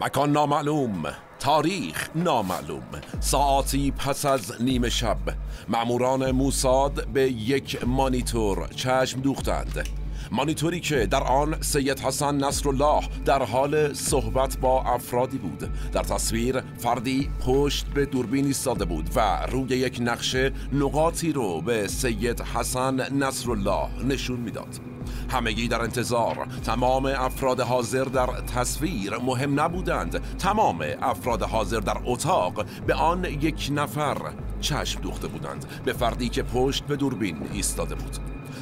مکان نامعلوم تاریخ نامعلوم ساعتی پس از نیمه شب. معموران موساد به یک مانیتور چشم دوختند. مانیتوری که در آن سید حسن نصرالله در حال صحبت با افرادی بود. در تصویر فردی پشت به دوربین ایستاده بود و روی یک نقشه نقاطی رو به سید حسن نصرالله نشون می‌داد. همگی در انتظار. تمام افراد حاضر در تصویر مهم نبودند. تمام افراد حاضر در اتاق به آن یک نفر چشم دوخته بودند. به فردی که پشت به دوربین ایستاده بود.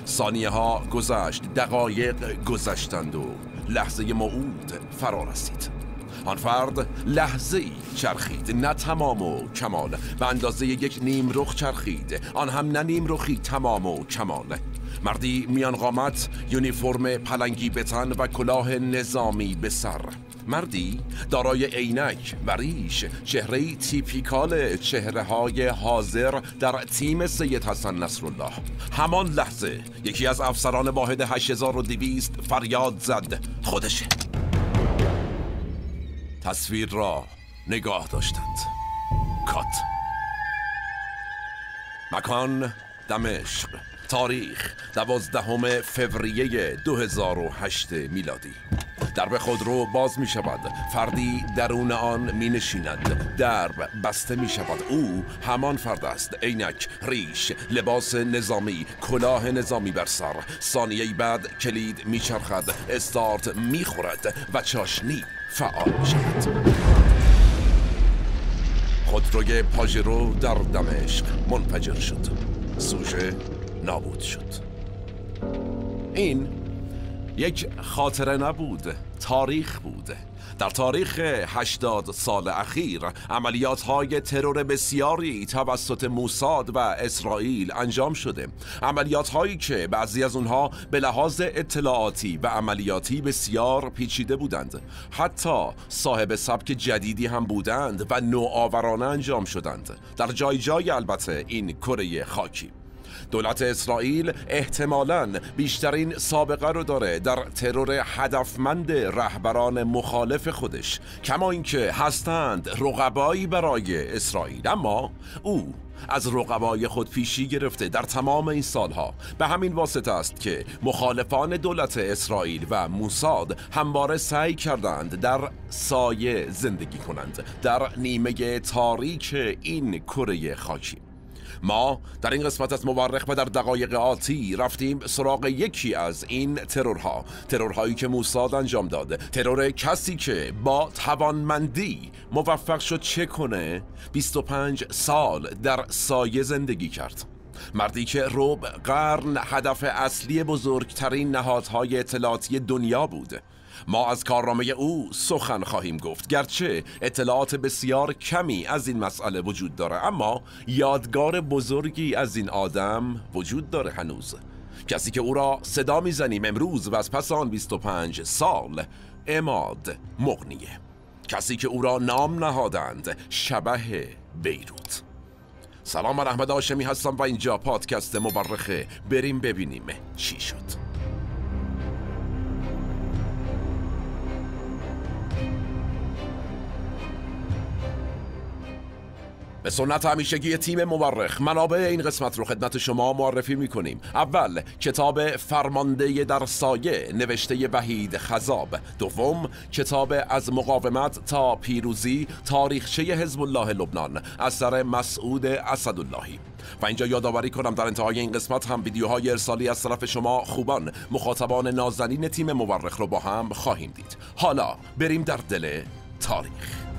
ثانیه ها گذشت دقایق گذشتند و لحظه موعود فرا رسید. آن فرد لحظه ای چرخید نه تمام و کمال. به اندازه یک نیم رخ چرخید. آن هم نه نیم رخی تمام و کمال. مردی میان قامت یونیفرم پلنگی به و کلاه نظامی به سر. مردی دارای عینک و ریش چهره تیپیکال چهره های حاضر در تیم سید حسن نصرالله. همان لحظه یکی از افسران واحد 8200 فریاد زد. خودشه. تصویر را نگاه داشتند. کات. مکان دمشق. تاریخ دوازدهم فوریه 2008 میلادی. درب خودرو باز می شود فردی درون آن می نشیند درب بسته می شود او همان فرد است. عینک ریش لباس نظامی کلاه نظامی بر سر. ثانیه بعد کلید می چرخد استارت می خورد و چاشنی فعال می شود خودروی پاژرو در دمشق منفجر شد. سوژه نابود شد. این یک خاطره نبود تاریخ بود در تاریخ 80 سال اخیر عملیات های ترور بسیاری توسط موساد و اسرائیل انجام شده. عملیات هایی که بعضی از اونها به لحاظ اطلاعاتی و عملیاتی بسیار پیچیده بودند. حتی صاحب سبک جدیدی هم بودند و نوآورانه انجام شدند. در جای جای البته این کره خاکی. دولت اسرائیل احتمالاً بیشترین سابقه رو داره در ترور هدفمند رهبران مخالف خودش کما اینکه هستند رقبایی برای اسرائیل. اما او از رقبای خود پیشی گرفته در تمام این سالها. به همین واسطه است که مخالفان دولت اسرائیل و موساد همواره سعی کردند در سایه زندگی کنند در نیمه تاریک این کره خاکی. ما در این قسمت از مورخ و در دقایق آتی رفتیم سراغ یکی از این ترورها ترورهایی که موساد انجام داد. ترور کسی که با توانمندی موفق شد چه کنه؟ 25 سال در سایه زندگی کرد. مردی که روب قرن هدف اصلی بزرگترین نهادهای اطلاعاتی دنیا بود. ما از کارنامه او سخن خواهیم گفت. گرچه اطلاعات بسیار کمی از این مسئله وجود داره اما یادگار بزرگی از این آدم وجود داره هنوز. کسی که او را صدا می‌زنیم امروز و از پس آن 25 سال اماد مغنیه. کسی که او را نام نهادند شبه بیروت. سلام من احمد آشمی هستم و اینجا پادکست مبرخه بریم ببینیم چی شد. به سنت همیشگی تیم مورخ منابع این قسمت رو خدمت شما معرفی می‌کنیم. اول کتاب فرمانده در سایه نوشته وحید خذاب دوم کتاب از مقاومت تا پیروزی تاریخچه حزب الله لبنان اثر مسعود اسداللهی. و اینجا یادآوری کنم در انتهای این قسمت هم ویدیوهای ارسالی از طرف شما خوبان مخاطبان نازنین تیم مورخ رو با هم خواهیم دید. حالا بریم در دل تاریخ.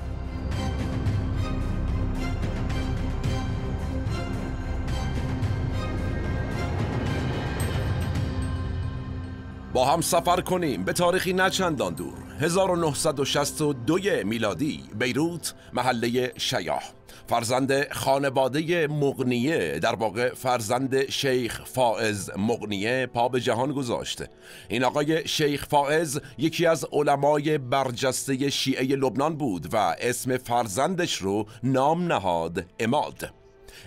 با هم سفر کنیم به تاریخی نچندان دور. 1962 میلادی بیروت محله شیاه فرزند خانواده مغنیه در واقع فرزند شیخ فائز مغنیه پا به جهان گذاشته. این آقای شیخ فائز یکی از علمای برجسته شیعه لبنان بود و اسم فرزندش رو نام نهاد اماد.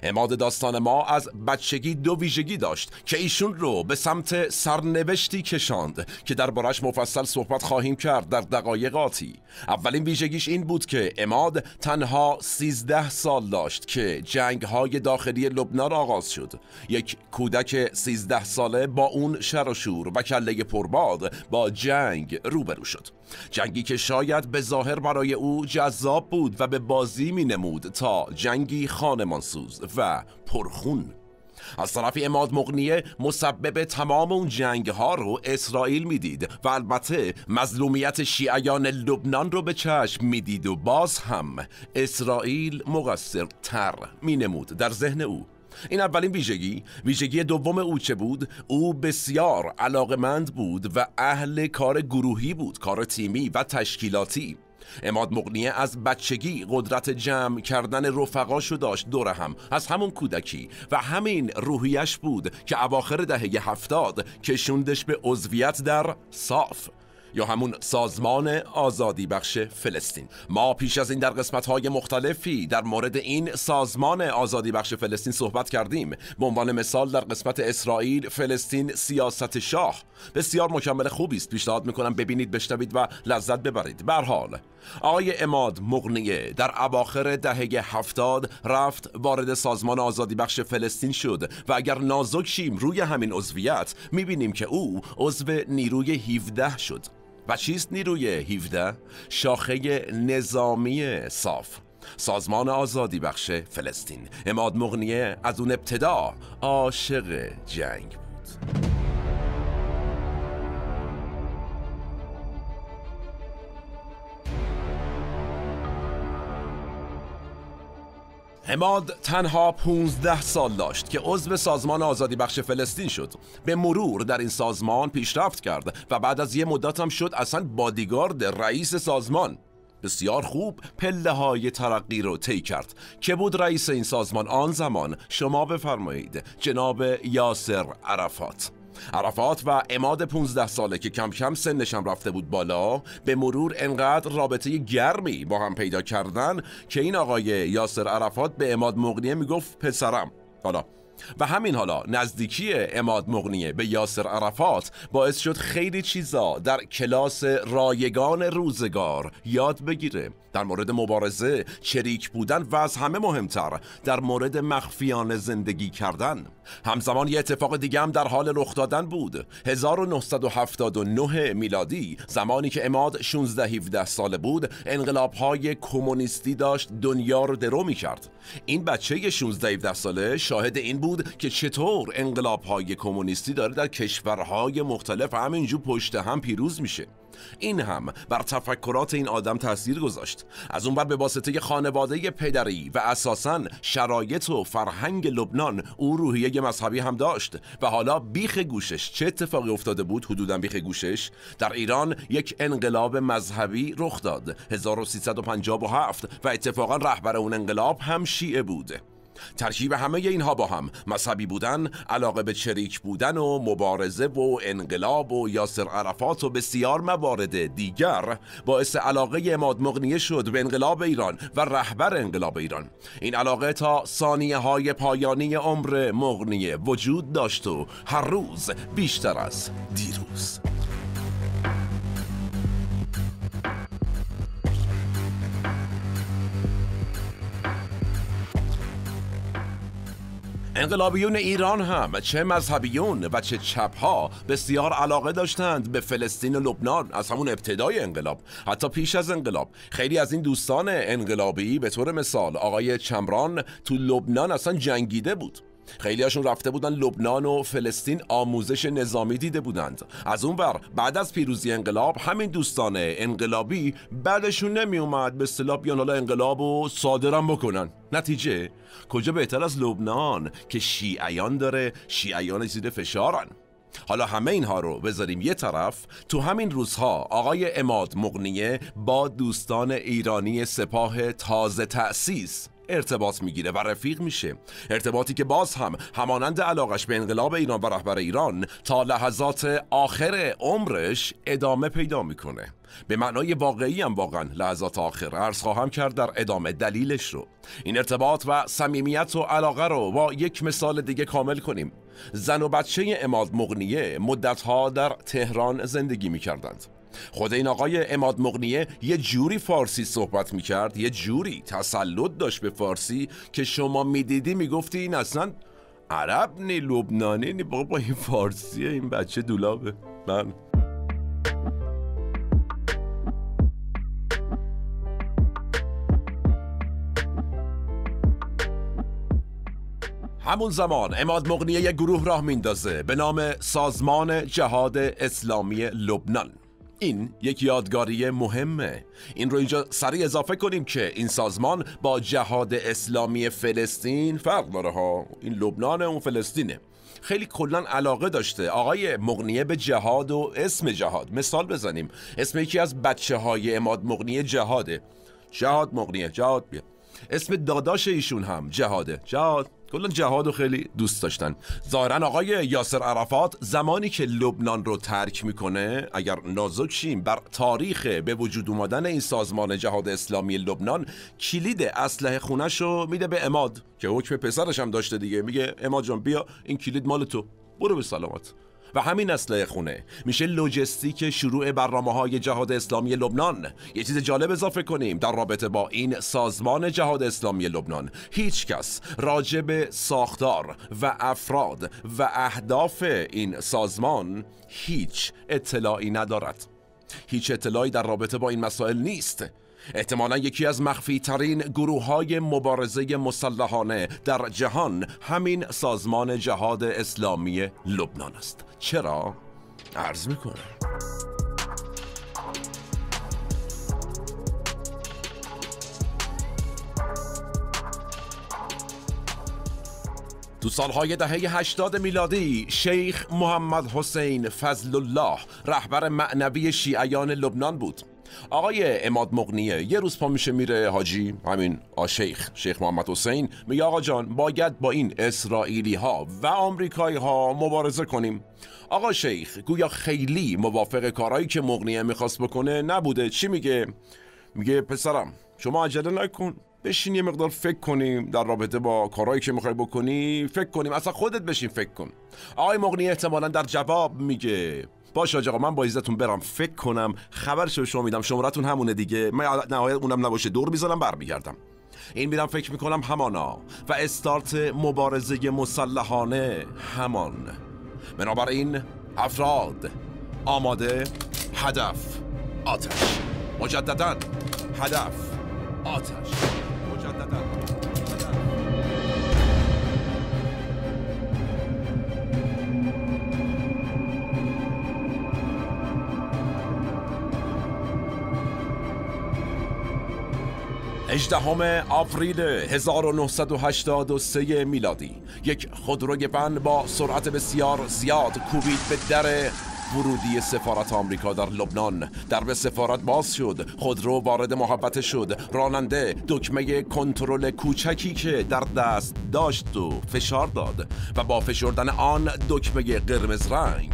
اماد داستان ما از بچگی دو ویژگی داشت که ایشون رو به سمت سرنوشتی کشاند که در بارش مفصل صحبت خواهیم کرد در دقایق آتی. اولین ویژگیش این بود که اماد تنها 13 سال داشت که جنگ های داخلی لبنان آغاز شد. یک کودک 13 ساله با اون شر و شور و کله پرباد با جنگ روبرو شد. جنگی که شاید به ظاهر برای او جذاب بود و به بازی می نمود تا جنگی خانمانسوز و پرخون. از طرف اماد مغنیه مسبب تمام اون جنگ ها رو اسرائیل می‌دید و البته مظلومیت شیعیان لبنان رو به چشم می‌دید و باز هم اسرائیل مقصر تر می نمود در ذهن او. این اولین ویژگی. ویژگی دوم او چه بود؟ او بسیار علاقمند بود و اهل کار گروهی بود کار تیمی و تشکیلاتی. اماد مقنیه از بچگی قدرت جمع کردن رفقاشو داشت دور هم از همون کودکی. و همین روحیش بود که اواخر دهه هفتاد کشوندش به عضویت در صاف. یا همون سازمان آزادی بخش فلسطین. ما پیش از این در قسمت های مختلفی در مورد این سازمان آزادی بخش فلسطین صحبت کردیم. به عنوان مثال در قسمت اسرائیل فلسطین سیاست شاه. بسیار مکمل خوبی است. پیشنهاد می‌کنم ببینید بشنوید و لذت ببرید. به حال آقای اماد مغنیه در اواخر دهه هفتاد رفت وارد سازمان آزادی بخش فلسطین شد و اگر نازک شیم روی همین عضویت می‌بینیم که او عضو نیروی 17 شد. و چیست نیروی 17 شاخه نظامی صاف سازمان آزادی بخش فلسطین. اماد مغنیه از اون ابتدا عاشق جنگ بود. اماد تنها 15 سال داشت که عضو سازمان آزادی بخش فلسطین شد. به مرور در این سازمان پیشرفت کرد و بعد از یه مدت هم شد اصلا بادیگارد رئیس سازمان. بسیار خوب پله های ترقی رو طی کرد. که بود رئیس این سازمان آن زمان؟ شما بفرمایید. جناب یاسر عرفات. عرفات و اماد 15 ساله که کم کم سنشم رفته بود بالا به مرور انقدر رابطه گرمی با هم پیدا کردن که این آقای یاسر عرفات به اماد مغنیه می‌گفت پسرم. حالا و همین حالا نزدیکی اماد مغنیه به یاسر عرفات باعث شد خیلی چیزا در کلاس رایگان روزگار یاد بگیره. در مورد مبارزه چریک بودن و از همه مهمتر در مورد مخفیانه زندگی کردن. همزمان یه اتفاق دیگه هم در حال رخ دادن بود. 1979 میلادی زمانی که اماد 16 17 ساله بود انقلاب های کمونیستی داشت دنیا رو درو می کرد این بچه 16 17 ساله شاهد این بود که چطور انقلاب های کمونیستی داره در کشورهای مختلف همینجور پشت هم پیروز میشه. این هم بر تفکرات این آدم تاثیر گذاشت. از اون بر به واسطه خانواده پدری و اساسا شرایط و فرهنگ لبنان او روحیه مذهبی هم داشت. و حالا بیخ گوشش چه اتفاقی افتاده بود؟ حدودا بیخ گوشش. در ایران یک انقلاب مذهبی رخ داد. 1357 و اتفاقا رهبر اون انقلاب هم شیعه بوده ترکیب همه اینها با هم. مذهبی بودن علاقه به چریک بودن و مبارزه و انقلاب و یاسر عرفات و بسیار موارد دیگر باعث علاقه اماد مغنیه شد به انقلاب ایران و رهبر انقلاب ایران. این علاقه تا ثانیه های پایانی عمر مغنیه وجود داشت و هر روز بیشتر از دیروز. انقلابیون ایران هم چه مذهبیون و چه چپها بسیار علاقه داشتند به فلسطین و لبنان از همون ابتدای انقلاب. حتی پیش از انقلاب. خیلی از این دوستان انقلابی به طور مثال آقای چمران تو لبنان اصلا جنگیده بود. خیلی هاشون رفته بودن لبنان و فلسطین آموزش نظامی دیده بودند. از اون بر بعد از پیروزی انقلاب همین دوستان انقلابی بعدشون نمی اومد به اصطلاح بیان حالا انقلاب و صادرم بکنن. نتیجه؟ کجا بهتر از لبنان که شیعیان داره شیعیان زیر فشارن. حالا همه اینها رو بذاریم یه طرف. تو همین روزها آقای اماد مغنیه با دوستان ایرانی سپاه تازه تأسیس ارتباط می‌گیره و رفیق میشه. ارتباطی که باز هم همانند علاقش به انقلاب ایران و رهبر ایران تا لحظات آخر عمرش ادامه پیدا می‌کنه. به معنای واقعی هم واقعا لحظات آخر عرض خواهم کرد در ادامه دلیلش رو. این ارتباط و صمیمیت و علاقه رو با یک مثال دیگه کامل کنیم. زن و بچه اماد مغنیه مدتها در تهران زندگی می کردند خود این آقای اماد مغنیه یه جوری فارسی صحبت می کرد یه جوری تسلط داشت به فارسی که شما می‌دیدی می‌گفتی این اصلا عرب نی لبنانی نی. بابا این فارسیه این بچه دولابه. من. همون زمان اماد مغنیه یک گروه راه میندازه به نام سازمان جهاد اسلامی لبنان. این یک یادگاری مهمه. این رو اینجا سریع اضافه کنیم که این سازمان با جهاد اسلامی فلسطین فرق داره ها. این لبنان اون فلسطینه. خیلی کلا علاقه داشته. آقای مغنیه به جهاد و اسم جهاد. مثال بزنیم. اسم یکی از بچه های اماد مغنیه جهاده. جهاد مغنیه جهاد بیا. اسم داداش ایشون هم جهاده. جهاد. کلا جهاد رو خیلی دوست داشتن. ظاهرا آقای یاسر عرفات زمانی که لبنان رو ترک می‌کنه اگر نازک شیم بر تاریخ به وجود اومدن این سازمان جهاد اسلامی لبنان کلید اسلحه خونش رو میده به اماد که حکم پسرش هم داشته دیگه. میگه اماد جان بیا این کلید مال تو. برو به سلامت. و همین اسلحه خونه. میشه لوجستیک شروع برنامه های جهاد اسلامی لبنان. یه چیز جالب اضافه کنیم در رابطه با این سازمان جهاد اسلامی لبنان. هیچ کس راجع به ساختار و افراد و اهداف این سازمان هیچ اطلاعی ندارد. هیچ اطلاعی در رابطه با این مسائل نیست. احتمالا یکی از مخفی ترین گروه های مبارزه مسلحانه در جهان همین سازمان جهاد اسلامی لبنان است. چرا؟ عرض می‌کنم. تو سالهای دهه 80 میلادی شیخ محمد حسین فضل الله رهبر معنوی شیعیان لبنان بود. آقای اماد مغنیه یه روز پا میشه میره حاجی همین آشیخ شیخ محمد حسین میگه آقا جان باید با این اسرائیلی ها و آمریکایی ها مبارزه کنیم. آقا شیخ گویا خیلی موافق کارهایی که مغنیه می‌خواست بکنه نبوده. چی میگه؟ میگه پسرم شما عجله نکن. بشین یه مقدار فکر کنیم در رابطه با کارهایی که می‌خوای بکنی فکر کنیم. اصلا خودت بشین فکر کن. آقای مغنی احتمالا در جواب میگه باش آقا من با عزتون برم. فکر کنم خبرش رو شما میدم. شمارتون همونه دیگه. من نهایت اونم نباشه. دور می‌ذارم برمیگردم. این میرم فکر می‌کنم همانا. و استارت مبارزه مسلحانه همان. بنابراین افراد آماده هدف آتش. مجددا هدف آتش. مجددا. 18 آوریل 1983 میلادی. یک خودروی بند با سرعت بسیار زیاد کوبید به در ورودی سفارت آمریکا در لبنان. در به سفارت باز شد. خودرو وارد محبت شد. راننده دکمه کنترل کوچکی که در دست داشت و فشار داد و با فشردن آن دکمه قرمز رنگ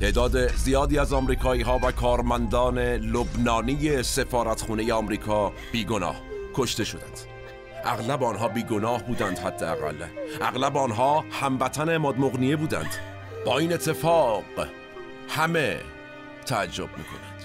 تعداد زیادی از آمریکایی ها و کارمندان لبنانی سفارتخونه آمریکا بیگناه کشته شدند. اغلب آنها بیگناه بودند حداقل. اغلب آنها هموطن مادمغنیه بودند. با این اتفاق همه تعجب می‌کنند.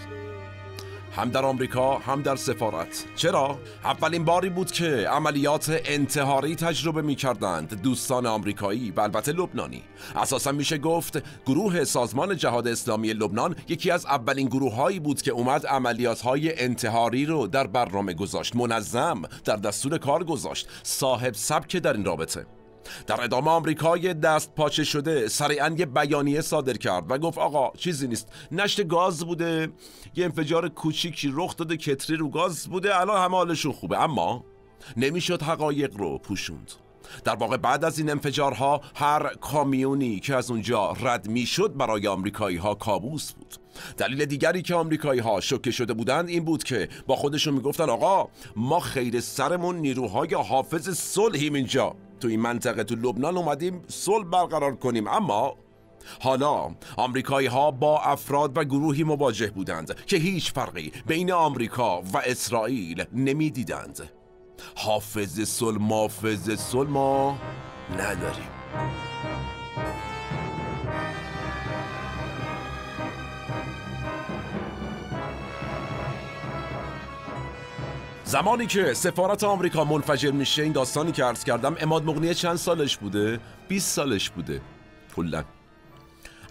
هم در آمریکا هم در سفارت. چرا؟ اولین باری بود که عملیات انتحاری تجربه می کردند دوستان آمریکایی و البته لبنانی. اساسا میشه گفت گروه سازمان جهاد اسلامی لبنان یکی از اولین گروه هایی بود که اومد عملیات های انتحاری رو در برنامه گذاشت. منظم در دستور کار گذاشت. صاحب سبک در این رابطه. در ادامه آمریکای دست پاچه شده سریعا یه بیانیه صادر کرد و گفت آقا چیزی نیست. نشت گاز بوده یه انفجار کوچیکی رخ داده کتری رو گاز بوده الان همه حالشون خوبه. اما نمی‌شد حقایق رو پوشوند. در واقع بعد از این انفجارها هر کامیونی که از اونجا رد می‌شد برای آمریکایی ها کابوس بود. دلیل دیگری که آمریکایی ها شوکه شده بودند این بود که با خودشون می‌گفتن آقا ما خیر سرمون نیروهای حافظ صلحیم اینجا. تو این منطقه تو لبنان اومدیم صلح برقرار کنیم. اما حالا آمریکایی ها با افراد و گروهی مواجه بودند که هیچ فرقی بین آمریکا و اسرائیل نمی‌دیدند. حافظ صلح مافظ صلح ما نداریم. زمانی که سفارت آمریکا منفجر میشه این داستانی که عرض کردم اماد مغنیه چند سالش بوده؟ 20 سالش بوده. کلا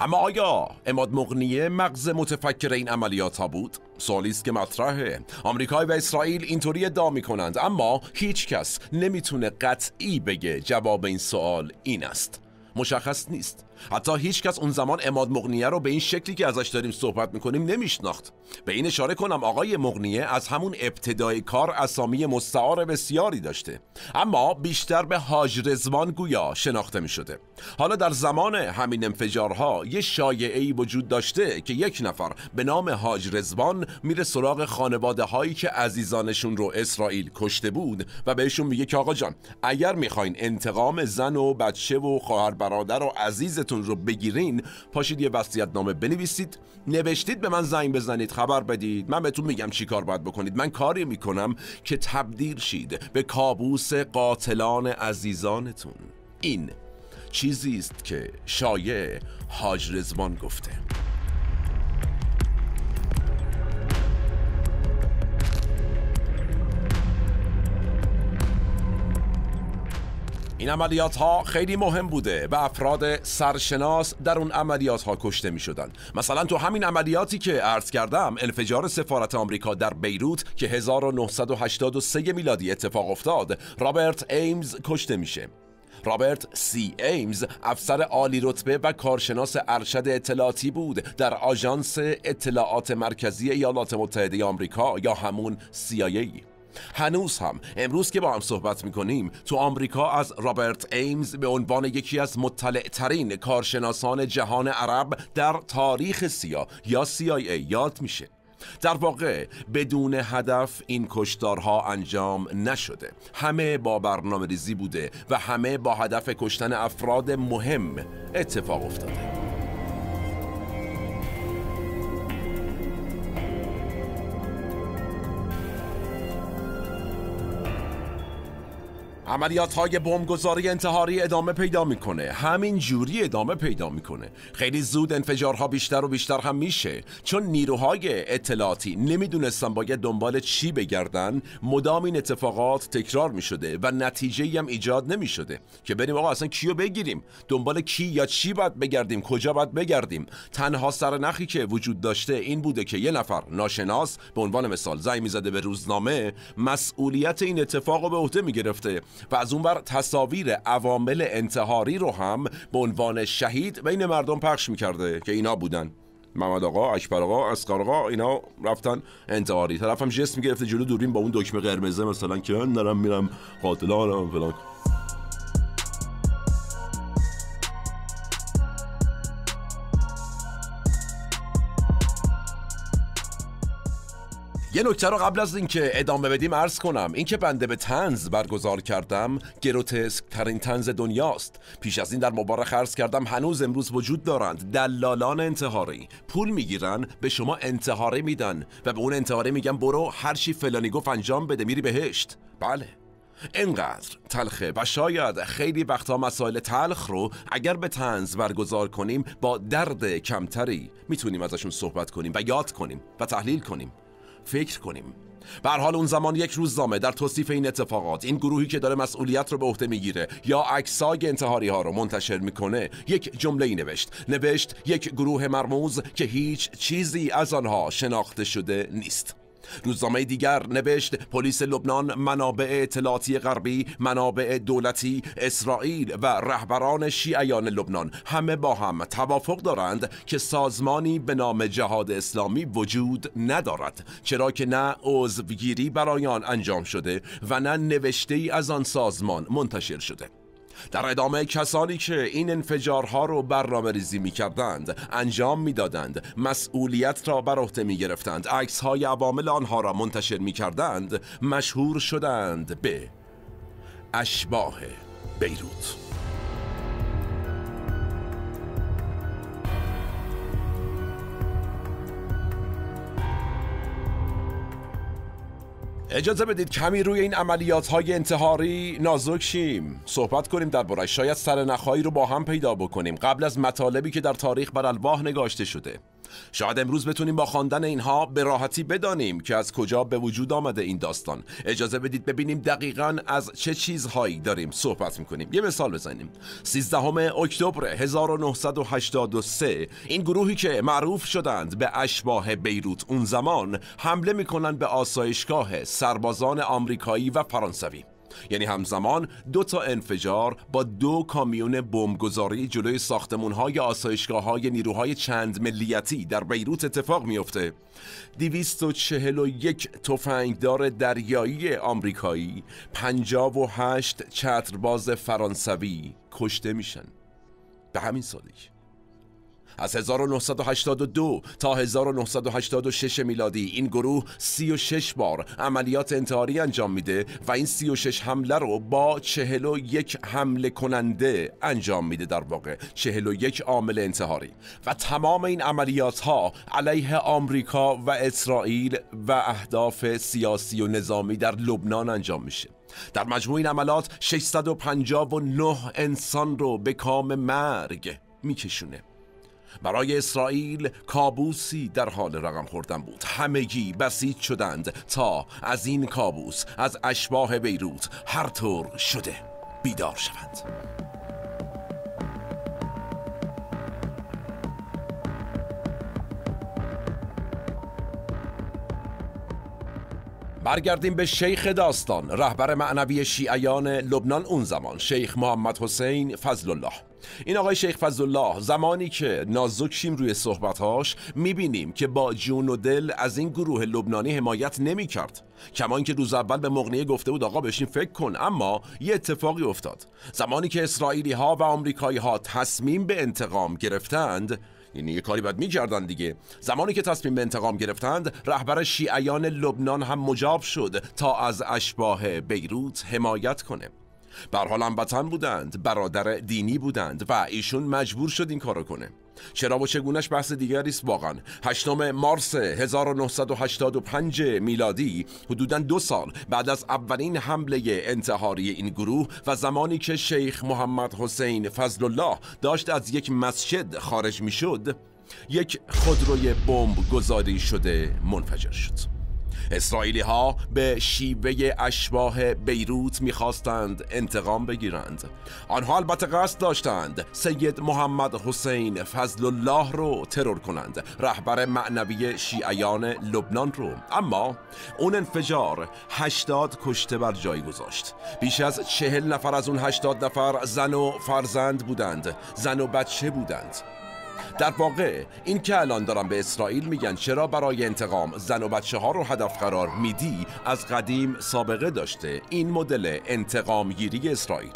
اما آیا اماد مغنیه مغز متفکر این عملیات ها بود؟ سوالی است که مطرحه. آمریکا و اسرائیل اینطوری ادعا می‌کنند اما هیچ کس نمی‌تونه قطعی بگه جواب این سوال این است. مشخص نیست. حتی هیچ کس اون زمان اماد مغنیه رو به این شکلی که ازش داریم صحبت می‌کنیم نمیشناخت. به این اشاره کنم آقای مغنیه از همون ابتدای کار اسامی مستعار بسیاری داشته. اما بیشتر به حاج رزوان گویا شناخته می‌شده. حالا در زمان همین انفجارها یه شایعه وجود داشته که یک نفر به نام حاج رزوان میره سراغ خانواده هایی که عزیزانشون رو اسرائیل کشته بود و بهشون میگه که آقا جان اگر می‌خواین انتقام زن و بچه و خواهر برادر و عزیز رو بگیرین پاشید یه وصیت نامه بنویسید نوشتید به من زنگ بزنید خبر بدید. من بهتون میگم چی کار باید بکنید. من کاری می‌کنم که تبدیل شید به کابوس قاتلان عزیزانتون. این چیزی است که شایع حاج رزوان گفته. این عملیات ها خیلی مهم بوده و افراد سرشناس در اون عملیات ها کشته می شدن. مثلا تو همین عملیاتی که عرض کردم انفجار سفارت آمریکا در بیروت که 1983 میلادی اتفاق افتاد رابرت ایمز کشته میشه رابرت سی ایمز افسر عالی رتبه و کارشناس ارشد اطلاعاتی بود در آژانس اطلاعات مرکزی ایالات متحده آمریکا یا همون CIA هنوز هم. امروز که با هم صحبت می‌کنیم تو آمریکا از رابرت ایمز به عنوان یکی از مطلع ترین کارشناسان جهان عرب در تاریخ سیا یا CIA یاد میشه. در واقع بدون هدف این کشتارها انجام نشده. همه با برنامه ریزی بوده و همه با هدف کشتن افراد مهم اتفاق افتاده. عملیات های بمبگذاری انتحاری ادامه پیدا می‌کنه. همین جوری ادامه پیدا می‌کنه. خیلی زود انفجارها بیشتر و بیشتر هم میشه. چون نیروهای اطلاعاتی نمی‌دونستن باید دنبال چی بگردن. مدام این اتفاقات تکرار می‌شده و نتیجه هم ایجاد نمی‌شده. که بریم آقا اصلا کیو بگیریم؟ دنبال کی یا چی باید بگردیم؟ کجا باید بگردیم؟ تنها سر نخی که وجود داشته این بوده که یه نفر ناشناس به عنوان مثال زنگ می‌زده به روزنامه مسئولیت این اتفاق رو به عهده می‌گرفته. و از اونور تصاویر عوامل انتحاری رو هم به عنوان شهید بین مردم پخش می‌کرده که اینا بودن. محمد آقا، اکبر آقا، اسقر آقا اینا رفتن انتحاری. طرفم جسم می‌گرفته جلو دورین با اون دکمه قرمزه مثلا که من دارم میرم قاتلانم فلان. یه نکته رو قبل از اینکه ادامه بدیم عرض کنم. اینکه بنده به تنز برگزار کردم گروتسک ترین تنز دنیاست. پیش از این در مبارک عرض کردم هنوز امروز وجود دارند دلالان انتحاری. پول می‌گیرن به شما انتحاری میدن و به اون انتحاری میگن برو هر چی فلانی گفت انجام بده میری بهشت. بله. اینقدر تلخه و شاید خیلی وقتا مسائل تلخ رو اگر به تنز برگزار کنیم با درد کمتری می‌تونیم ازشون صحبت کنیم و یاد کنیم و تحلیل کنیم. فکر کنیم. بر حال اون زمان یک روزنامه در توصیف این اتفاقات این گروهی که داره مسئولیت رو به عهده می‌گیره یا عکسای انتحاری ها رو منتشر می‌کنه یک جمله ای نوشت. نوشت یک گروه مرموز که هیچ چیزی از آنها شناخته شده نیست. روزنامه دیگر نوشت پلیس لبنان منابع اطلاعاتی غربی منابع دولتی اسرائیل و رهبران شیعیان لبنان. همه با هم توافق دارند که سازمانی به نام جهاد اسلامی وجود ندارد. چرا که نه عضوگیری برای آن انجام شده و نه نوشته ای از آن سازمان منتشر شده. در ادامه کسانی که این انفجارها رو برنامه ریزی می کردند انجام می دادند مسئولیت را بر عهده می گرفتند عکس های عوامل آنها را منتشر می کردند مشهور شدند به اشباه بیروت. اجازه بدید کمی روی این عملیات های انتحاری نازک شیم. صحبت کنیم درباره شاید سر نخایی رو با هم پیدا بکنیم قبل از مطالبی که در تاریخ بر الواح نگاشته شده. شاید امروز بتونیم با خواندن اینها به راحتی بدانیم که از کجا به وجود آمده این داستان. اجازه بدید ببینیم دقیقا از چه چیزهایی داریم صحبت می‌کنیم. یه مثال بزنیم. 13 اکتبر 1983 این گروهی که معروف شدند به اشباه بیروت اون زمان حمله می‌کنند به آسایشگاه سربازان آمریکایی و فرانسوی. یعنی همزمان دو تا انفجار با دو کامیون بمبگذاری جلوی ساختمون های آسایشگاه های نیروهای چند ملیتی در بیروت اتفاق میفته 241 تفنگدار دریایی آمریکایی 58 چترباز فرانسوی کشته میشن. به همین سادگی. از 1982 تا 1986 میلادی این گروه 36 بار عملیات انتحاری انجام میده و این 36 حمله رو با 41 حمله کننده انجام میده در واقع. 41 عامل انتحاری. و تمام این عملیات ها علیه آمریکا و اسرائیل و اهداف سیاسی و نظامی در لبنان انجام میشه. در مجموع این عملات 659 انسان رو به کام مرگ میکشونه. برای اسرائیل کابوسی در حال رقم خوردن بود. همگی بسیج شدند تا از این کابوس از اشباه بیروت هر طور شده بیدار شوند. برگردیم به شیخ داستان رهبر معنوی شیعیان لبنان اون زمان شیخ محمد حسین فضل الله این آقای شیخ فضلالله زمانی که نازک شیم روی صحبتهاش می‌بینیم که با جون و دل از این گروه لبنانی حمایت نمی‌کرد. کمان که روز اول به مغنیه گفته بود آقا بشین فکر کن اما یه اتفاقی افتاد. زمانی که اسرائیلی ها و آمریکایی ها تصمیم به انتقام گرفتند یعنی یه کاری باید می‌کردن دیگه. زمانی که تصمیم به انتقام گرفتند رهبر شیعیان لبنان هم مجاب شد تا از اشباه بیروت حمایت کنه. بر حال هموطن بودند برادر دینی بودند و ایشون مجبور شد این کارو کنه. چرا و چگونش بحث دیگری است؟ واقعا. هشتم مارس 1985 میلادی حدودا دو سال بعد از اولین حمله انتحاری این گروه و زمانی که شیخ محمد حسین فضل الله داشت از یک مسجد خارج می شد یک خودروی بمب گذاری شده منفجر شد. اسرائیلی ها به شیوه اشباه بیروت می‌خواستند انتقام بگیرند. آنها البته قصد داشتند سید محمد حسین فضل الله رو ترور کنند رهبر معنوی شیعیان لبنان رو. اما اون انفجار هشتاد کشته بر جای گذاشت. بیش از چهل نفر از اون هشتاد نفر زن و فرزند بودند زن و بچه بودند. در واقع این که الان دارم به اسرائیل میگن چرا برای انتقام زن و بچه ها رو هدف قرار میدی از قدیم سابقه داشته این مدل انتقام گیری اسرائیل.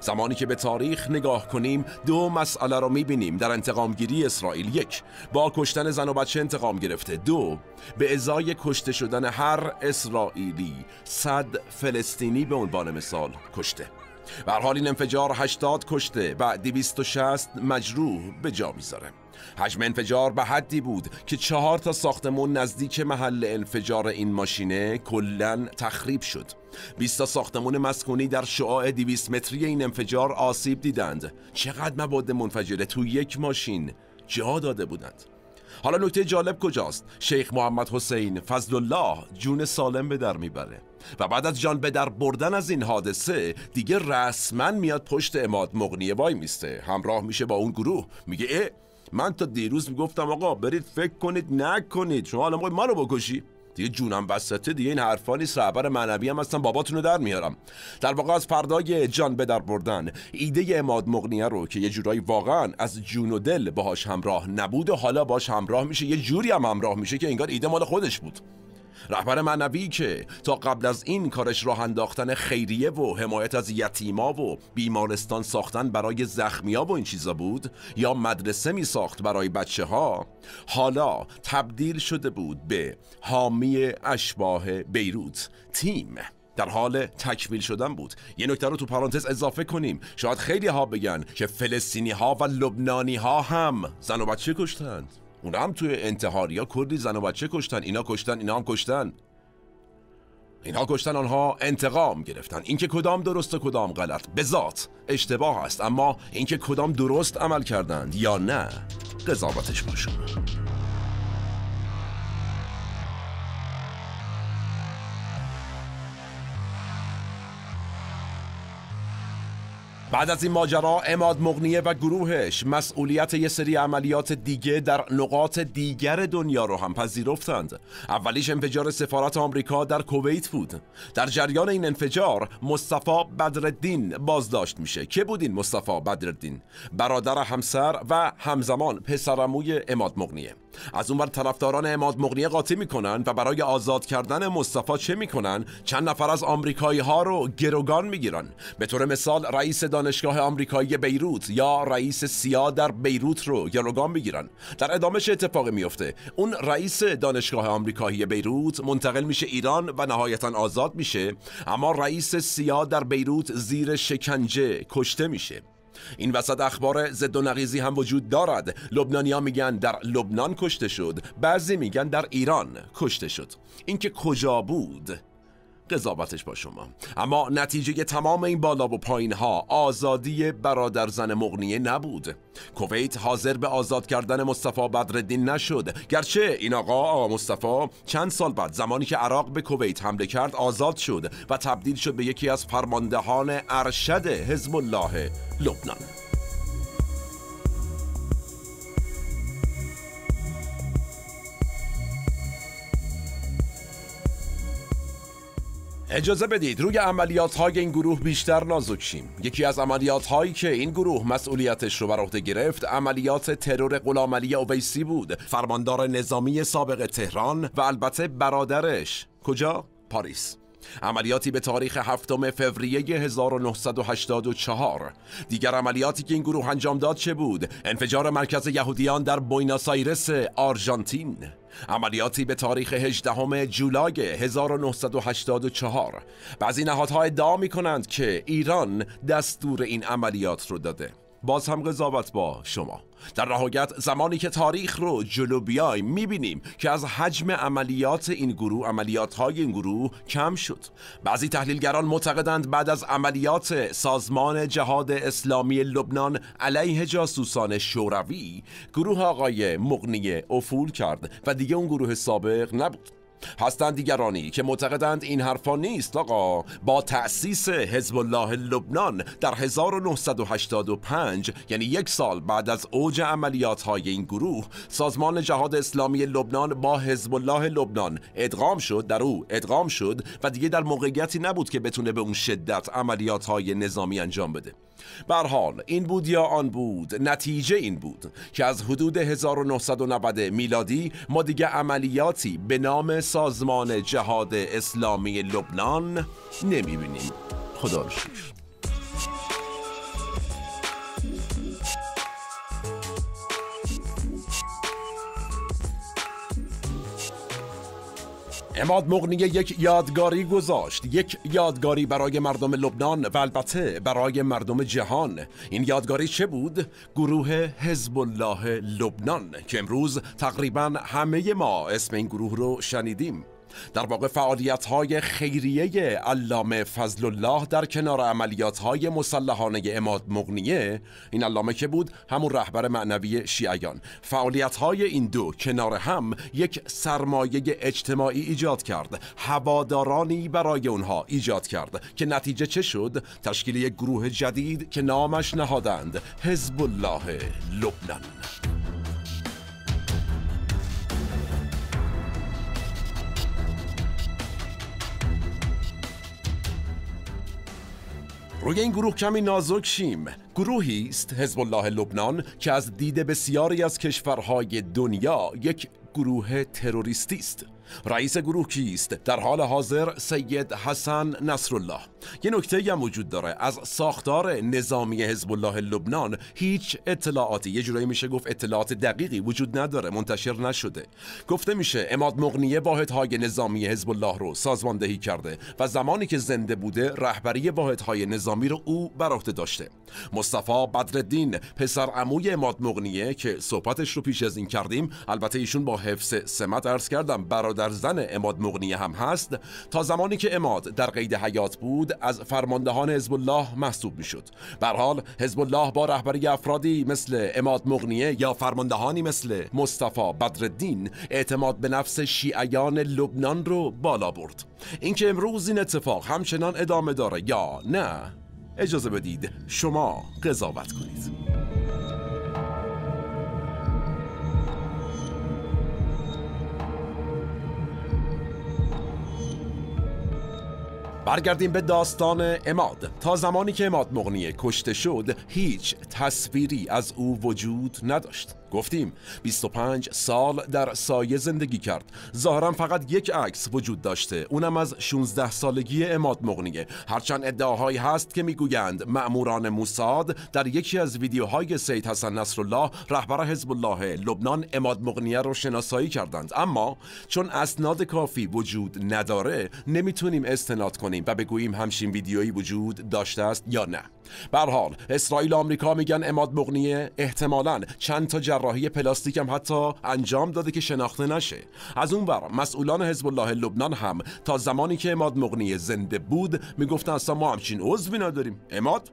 زمانی که به تاریخ نگاه کنیم دو مسئله رو می‌بینیم. در انتقام گیری اسرائیل یک با کشتن زن و بچه انتقام گرفته. دو به ازای کشته شدن هر اسرائیلی صد فلسطینی به عنوان مثال کشته. و حال این انفجار 80 کشته و 260 مجروح به جا می‌ذاره. حجم انفجار به حدی بود که چهار تا ساختمون نزدیک محل انفجار این ماشینه کلا تخریب شد. 20 تا ساختمون مسکونی در شعاع 200 متری این انفجار آسیب دیدند. چقدر مواد منفجره تو یک ماشین جا داده بودند. حالا نکته جالب کجاست؟ شیخ محمد حسین فضل الله جون سالم به در می‌بره و بعد از جان به در بردن از این حادثه دیگه رسما میاد پشت اماد مغنیه وای میسته. همراه میشه با اون گروه. میگه اه من تا دیروز می‌گفتم آقا برید فکر کنید نکنید. شما حالا ما منو بکشی؟ دیگه جونم بسته دیگه این حرفا نیست. رهبر معنوی هم هستم باباتون رو در میارم. در واقع از فردای جان به در بردن ایده اماد مغنیه رو که یه جورایی واقعا از جون و دل باهاش همراه نبود و حالا باش همراه میشه. یه جوری هم همراه میشه که انگار ایده مال خودش بود. رهبر معنوی که تا قبل از این کارش راه انداختن خیریه و حمایت از یتیما و بیمارستان ساختن برای زخمیا و این چیزا بود یا مدرسه می ساخت برای بچه ها حالا تبدیل شده بود به حامی اشباه بیروت تیم. در حال تکمیل شدن بود. یه نکته رو تو پرانتز اضافه کنیم. شاید خیلی ها بگن که فلسطینی ها و لبنانی ها هم زن و بچه کشتند. اونا هم توی انتحاری ها کردی زن و بچه کشتن اینا کشتن اینا هم کشتن. اینها کشتن آنها انتقام گرفتن. اینکه کدام درست و کدام غلط. به ذات اشتباه است اما اینکه کدام درست عمل کردند یا نه قضاوتش با بعد از این ماجرا اماد مغنیه و گروهش مسئولیت یه سری عملیات دیگه در نقاط دیگر دنیا رو هم پذیرفتند. اولیش انفجار سفارت آمریکا در کویت بود. در جریان این انفجار مصطفی بدردین بازداشت میشه. که بود این مصطفی بدردین برادر همسر و همزمان پسرموی اماد مغنیه. از اونور طرفداران اماد مغنیه قاطی می‌کنن و برای آزاد کردن مصطفی چه می‌کنن؟ چند نفر از آمریکایی ها رو گروگان می‌گیرن. به طور مثال رئیس دانشگاه آمریکایی بیروت یا رئیس سیا در بیروت رو گروگان می‌گیرن. در ادامه چه اتفاقی میفته اون رئیس دانشگاه آمریکایی بیروت منتقل میشه ایران و نهایتا آزاد میشه اما رئیس سیا در بیروت زیر شکنجه کشته میشه. این وسط اخبار ضد و نقیزی هم وجود دارد. لبنانیا میگن در لبنان کشته شد. بعضی میگن در ایران کشته شد. اینکه کجا بود؟ قضاوتش با شما. اما نتیجه تمام این بالا و پایین ها آزادی برادر زن مغنیه نبود. کویت حاضر به آزاد کردن مصطفی بدردین نشد. گرچه این آقا آقا مصطفی چند سال بعد زمانی که عراق به کویت حمله کرد آزاد شد و تبدیل شد به یکی از فرماندهان ارشد حزب الله لبنان. اجازه بدید روی عملیات های این گروه بیشتر نازک شیم. یکی از عملیات هایی که این گروه مسئولیتش رو بر عهده گرفت عملیات ترور غلام علی اویسی بود. فرماندار نظامی سابق تهران و البته برادرش. کجا؟ پاریس. عملیاتی به تاریخ هفتم فوریه 1984 دیگر عملیاتی که این گروه انجام داد چه بود؟ انفجار مرکز یهودیان در بویناس آیرس آرژانتین. عملیاتی به تاریخ 18 جولای 1984 بعضی نهادها ادعا می کنند که ایران دستور این عملیات رو داده. باز هم قضاوت با شما. در نهایت زمانی که تاریخ رو جلو بیایم می‌بینیم که از حجم عملیات این گروه عملیات های این گروه کم شد. بعضی تحلیلگران معتقدند بعد از عملیات سازمان جهاد اسلامی لبنان علیه جاسوسان شوروی گروه آقای مغنیه افول کرد و دیگه اون گروه سابق نبود. هستند دیگرانی که معتقدند این حرفا نیست آقا. با تأسیس حزب الله لبنان در 1985 یعنی یک سال بعد از اوج عملیات های این گروه سازمان جهاد اسلامی لبنان با حزب الله لبنان ادغام شد در او ادغام شد و دیگه در موقعیتی نبود که بتونه به اون شدت عملیات های نظامی انجام بده. بر حال این بود یا آن بود؟ نتیجه این بود که از حدود 1990 میلادی ما دیگه عملیاتی به نام سازمان جهاد اسلامی لبنان نمی‌بینیم. خدا رو اماد مغنیه یک یادگاری گذاشت. یک یادگاری برای مردم لبنان و البته برای مردم جهان. این یادگاری چه بود؟ گروه حزب الله لبنان که امروز تقریبا همه ما اسم این گروه رو شنیدیم. در واقع فعالیت های خیریه علامه فضل الله در کنار عملیات های مسلحانه اماد مغنیه. این علامه که بود همون رهبر معنوی شیعیان. فعالیت های این دو کنار هم یک سرمایه اجتماعی ایجاد کرد. هوادارانی برای اونها ایجاد کرد. که نتیجه چه شد؟ تشکیل یک گروه جدید که نامش نهادند. حزب الله لبنان. روی این گروه کمی نازک شیم. گروهی است حزب الله لبنان که از دید بسیاری از کشورهای دنیا یک گروه تروریستی است. رئیس گروه کیست؟ در حال حاضر سید حسن نصرالله. یه نکته هم وجود داره. از ساختار نظامی حزب الله لبنان هیچ اطلاعاتی یه جورایی میشه گفت اطلاعات دقیقی وجود نداره منتشر نشده. گفته میشه اماد مغنیه واحدهای نظامی حزب الله رو سازماندهی کرده و زمانی که زنده بوده رهبری واحدهای نظامی رو او بر عهده داشته. مصطفی بدرالدین پسر عموی اماد مغنیه که صحبتش رو پیش از این کردیم البته ایشون با حفظ سمت عرض کردم برادر زن اماد مغنیه هم هست تا زمانی که اماد در قید حیات بود از فرماندهان حزب الله محسوب می‌شد. به حال حزب الله با رهبری افرادی مثل اماد مغنیه یا فرماندهانی مثل مصطفی بدرالدین اعتماد به نفس شیعیان لبنان رو بالا برد. اینکه امروز این اتفاق همچنان ادامه داره یا نه اجازه بدید شما قضاوت کنید. برگردیم به داستان اماد. تا زمانی که اماد مغنیه کشته شد هیچ تصویری از او وجود نداشت. گفتیم 25 سال در سایه زندگی کرد. ظاهرا فقط یک عکس وجود داشته. اونم از 16 سالگی اماد مغنیه هرچند ادعاهایی هست که می‌گویند مأموران موساد در یکی از ویدیوهای سید حسن نصرالله رهبر حزب الله لبنان اماد مغنیه رو شناسایی کردند. اما چون اسناد کافی وجود نداره نمی‌تونیم استناد کنیم. و بگوییم همچین ویدیویی وجود داشته است یا نه. به حال اسرائیل و آمریکا میگن اماد مغنیه احتمالاً چند تا جراحی پلاستیک هم حتی انجام داده که شناخته نشه. از اون بر مسئولان حزب الله لبنان هم تا زمانی که اماد مغنیه زنده بود می‌گفتن اصلا ما همچین عضوی نداریم. اماد؟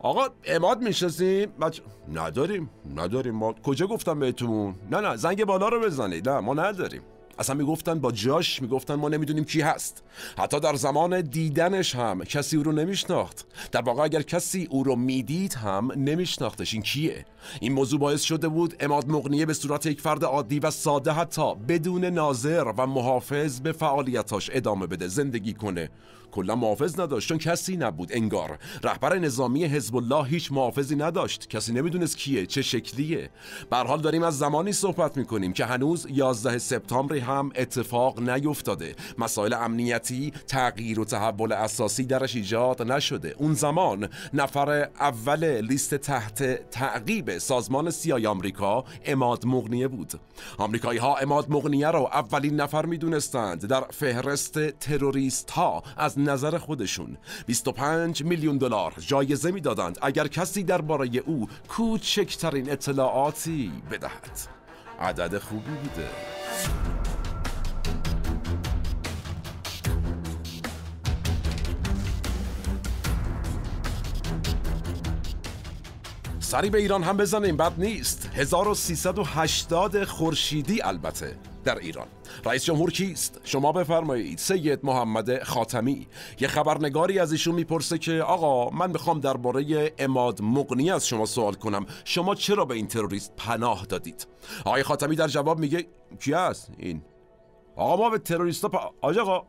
آقا اماد می‌شناسیم بچه نداریم نداریم. ما کجا گفتم بهتون؟ نه نه زنگ بالا رو بزنید. نه ما نداریم. اصلا می‌گفتن با جاش می‌گفتن ما نمی‌دونیم کی هست. حتی در زمان دیدنش هم کسی او رو نمیشناخت. در واقع اگر کسی او رو می‌دید هم نمیشناختش. این کیه؟ این موضوع باعث شده بود اماد مغنیه به صورت یک فرد عادی و ساده حتی بدون ناظر و محافظ به فعالیتاش ادامه بده زندگی کنه. کلا محافظ نداشت چون کسی نبود انگار. رهبر نظامی حزب الله هیچ محافظی نداشت. کسی نمی‌دونست کیه چه شکلیه. به حال داریم از زمانی صحبت می‌کنیم که هنوز 11 سپتامبر هم اتفاق نیفتاده. مسائل امنیتی تغییر و تحول اساسی درش ایجاد نشده. اون زمان نفر اول لیست تحت تعقیب سازمان سیای آمریکا اماد مغنیه بود. آمریکایی ها اماد مغنیه را اولین نفر می‌دونستند. در فهرست تروریست ها از نظر خودشون. 25 میلیون دلار جایزه می‌دادند. اگر کسی درباره او کوچکترین اطلاعاتی بدهد. عدد خوبی بوده سری به ایران هم بزنیم. بد نیست. 1380 خورشیدی البته در ایران. رئیس جمهور کیست شما بفرمایید. سید محمد خاتمی. یه خبرنگاری از ایشون می‌پرسه که آقا من می‌خوام درباره اماد مقنی از شما سوال کنم. شما چرا به این تروریست پناه دادید؟ آقای خاتمی در جواب میگه کی است این؟ آقا ما به تروریستا پا... آقا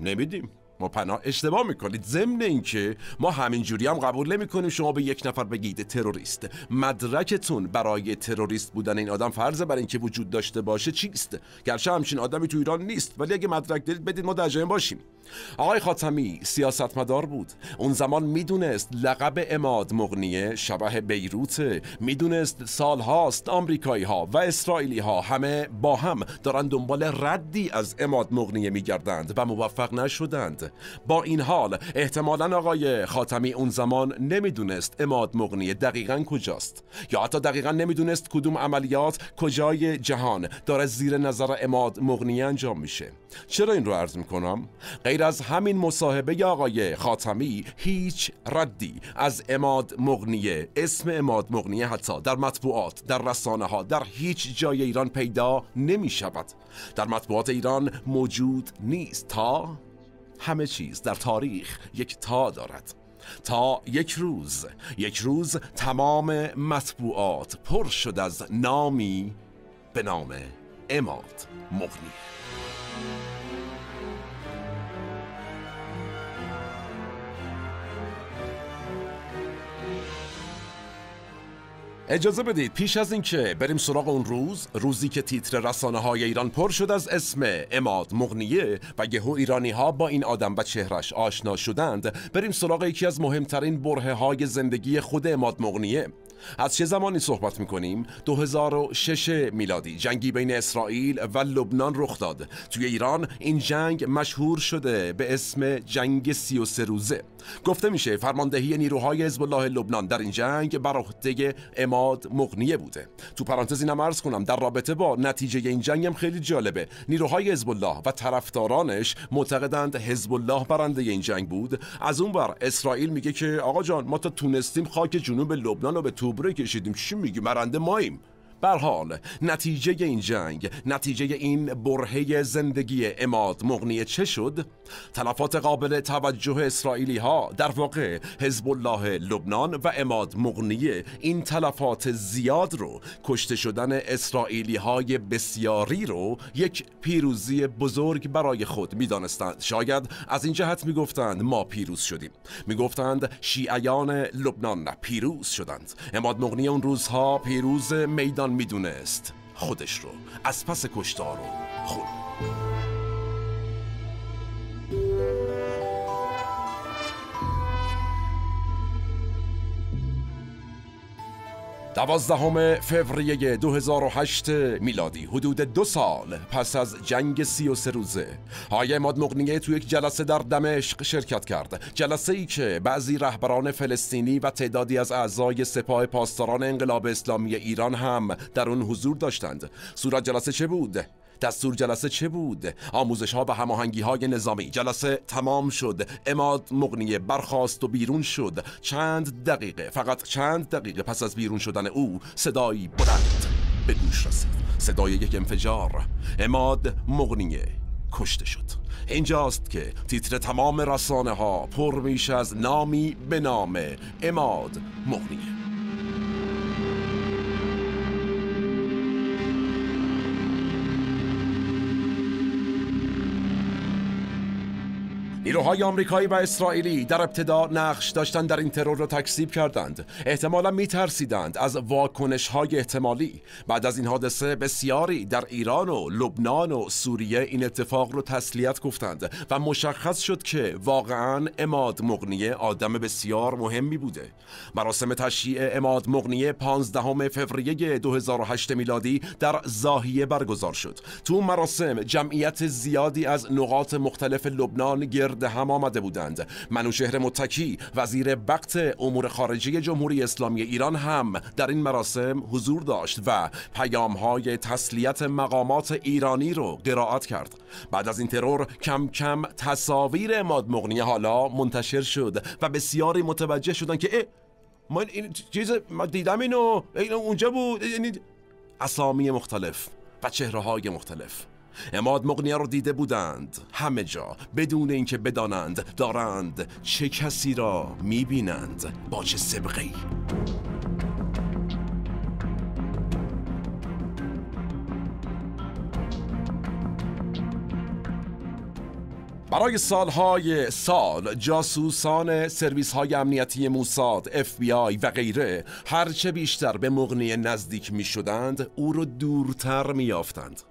نمیدیم. ما پناه اشتباه می‌کنید. ضمن اینکه ما همینجوری هم قبول نمی‌کنیم شما به یک نفر بگید تروریست. مدرکتون برای تروریست بودن این آدم فرض بر اینکه وجود داشته باشه چیست؟ گرچه همچین آدمی تو ایران نیست ولی اگه مدرک دارید بدید ما در باشیم. آقای خاتمی سیاستمدار بود. اون زمان می‌دونست لقب اماد مغنیه شبه بیروت. می‌دونست سالهاست آمریکایی ها و اسرائیلی ها همه با هم دارن دنبال ردی از اماد مغنیه میگردند و موفق نشدند. با این حال احتمالا آقای خاتمی اون زمان نمی‌دونست اماد مغنیه دقیقا کجاست. یا حتی دقیقا نمی‌دونست کدوم عملیات کجای جهان داره زیر نظر اماد مغنیه انجام میشه. چرا این رو عرض می‌کنم؟ غیر از همین مصاحبه آقای خاتمی هیچ ردی از اماد مغنیه اسم اماد مغنیه حتی در مطبوعات در رسانه ها در هیچ جای ایران پیدا نمی شود در مطبوعات ایران موجود نیست تا همه چیز در تاریخ یک تا دارد. تا یک روز یک روز تمام مطبوعات پر شد از نامی به نام اماد مغنی. اجازه بدید پیش از اینکه بریم سراغ اون روز روزی که تیتر رسانه های ایران پر شد از اسم اماد مغنیه و یهو ایرانی ها با این آدم و چهرش آشنا شدند بریم سراغ یکی از مهمترین بره های زندگی خود اماد مغنیه. از چه زمانی صحبت می‌کنیم؟ 2006 میلادی. جنگی بین اسرائیل و لبنان رخ داد. توی ایران این جنگ مشهور شده به اسم جنگ 33 روزه. گفته میشه فرماندهی نیروهای حزب الله لبنان در این جنگ بر عهده اماد مغنیه بوده. تو پرانتز اینم عرض کنم در رابطه با نتیجه این جنگ هم خیلی جالبه. نیروهای حزب الله و طرفدارانش معتقدند حزب الله برنده این جنگ بود. از اون بر اسرائیل میگه که آقا جان ما تا تونستیم خاک جنوب لبنان رو به bırak eşedim şimdi ki merende mayım. بر حال نتیجه این جنگ نتیجه این برهه زندگی اماد مغنی چه شد؟ تلفات قابل توجه اسرائیلی ها در واقع حزب الله لبنان و اماد مغنیه این تلفات زیاد رو کشته شدن اسرائیلی های بسیاری رو یک پیروزی بزرگ برای خود می‌دانستند. شاید از این جهت می‌گفتند ما پیروز شدیم. می‌گفتند شیعیان لبنان پیروز شدند. اماد مغنی اون روزها پیروز میدان می‌دونست. خودش رو. از پس کشتار و خون. دوازدهم فوریه 2008 میلادی حدود دو سال پس از جنگ سی و سه روزه های اماد مغنیه تو یک جلسه در دمشق شرکت کرد. جلسه ای که بعضی رهبران فلسطینی و تعدادی از اعضای سپاه پاسداران انقلاب اسلامی ایران هم در اون حضور داشتند. صورت جلسه چه بود؟ دستور جلسه چه بود؟ آموزش ها و هماهنگی های نظامی. جلسه تمام شد. اماد مغنیه برخواست و بیرون شد. چند دقیقه فقط چند دقیقه پس از بیرون شدن او صدایی بلند به گوش رسید. صدای یک انفجار. اماد مغنیه کشته شد. اینجاست که تیتر تمام رسانه ها پر میش از نامی به نام اماد مغنیه نیروهای آمریکایی و اسرائیلی در ابتدا نقش داشتن در این ترور را تکذیب کردند. احتمالا میترسیدند از واکنش های احتمالی. بعد از این حادثه بسیاری در ایران و لبنان و سوریه این اتفاق رو تسلیت گفتند و مشخص شد که واقعا اماد مغنیه آدم بسیار مهمی بوده. مراسم تشییع اماد مغنیه 15 فوریه 2008 میلادی در زاهیه برگزار شد. تو مراسم جمعیت زیادی از نقاط مختلف لبنان گرد گرد هم آمده بودند. منوشهر متکی وزیر وقت امور خارجه جمهوری اسلامی ایران هم در این مراسم حضور داشت و پیام های تسلیت مقامات ایرانی رو قرائت کرد. بعد از این ترور کم کم تصاویر اماد مغنی حالا منتشر شد و بسیاری متوجه شدن که من این چیز ما دیدم اینو این اونجا بود اسامی مختلف و چهره های مختلف. اماد مغنیه رو دیده بودند. همه جا بدون اینکه بدانند دارند چه کسی را می‌بینند. با چه سبقی برای سالهای سال جاسوسان سرویس های امنیتی موساد، اف بی آی و غیره هرچه بیشتر به مغنی نزدیک می شدند او را دورتر می یافتند.